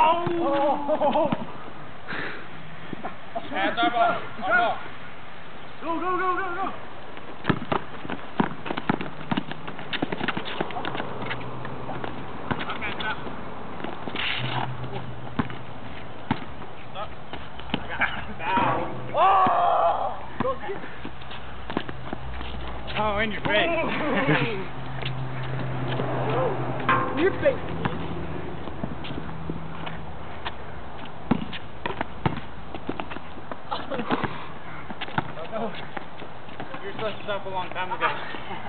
Oh! Hands ball. Our ball. Go, go, go, go, go! Oh, in your face. Your face. Supposed to stop a long time ago.